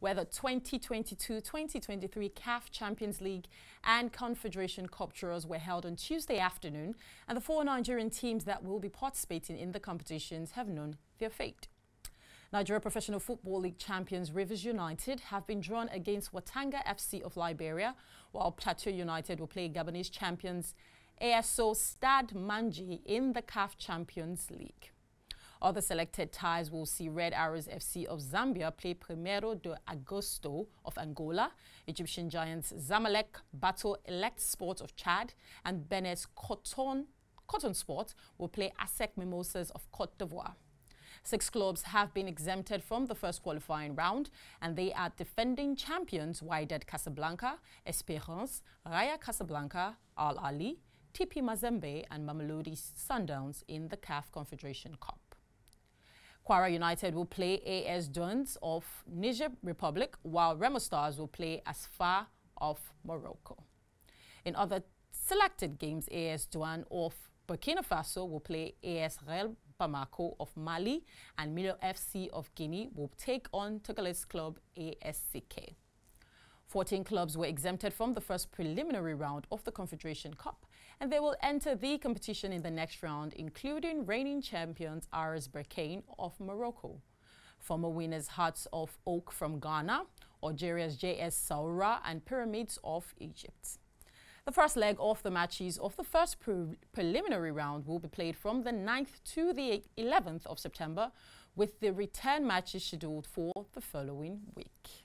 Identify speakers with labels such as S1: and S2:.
S1: where the 2022-2023 CAF Champions League and Confederation Cup draws were held on Tuesday afternoon, and the four Nigerian teams that will be participating in the competitions have known their fate. Nigeria Professional Football League champions Rivers United have been drawn against Watanga FC of Liberia, while Plateau United will play Gabonese champions ASO Stade Mandji in the CAF Champions League. Other selected ties will see Red Arrows FC of Zambia play Primeiro de Agosto of Angola, Egyptian Giants Zamalek battle Elect Sport of Chad, and Benin's Coton, Coton Sport will play ASEC Mimosas of Cote d'Ivoire. Six clubs have been exempted from the first qualifying round, and they are defending champions Wydad Casablanca, Esperance, Raya Casablanca, Al Ahly, TP Mazembe, and Mamelodi Sundowns in the CAF Confederation Cup. Kwara United will play AS Douanes of Niger Republic, while Remo Stars will play AS FAR of Morocco. In other selected games, AS Douane of Burkina Faso will play AS Real Bamako of Mali, and Milo FC of Guinea will take on Togolese club ASCK. 14 clubs were exempted from the first preliminary round of the Confederation Cup, and they will enter the competition in the next round, including reigning champions RS Berkane of Morocco, former winners Hearts of Oak from Ghana, Algeria's JS Saoura, and Pyramids of Egypt. The first leg of the matches of the first pre preliminary round will be played from the 9th to the 11th of September, with the return matches scheduled for the following week.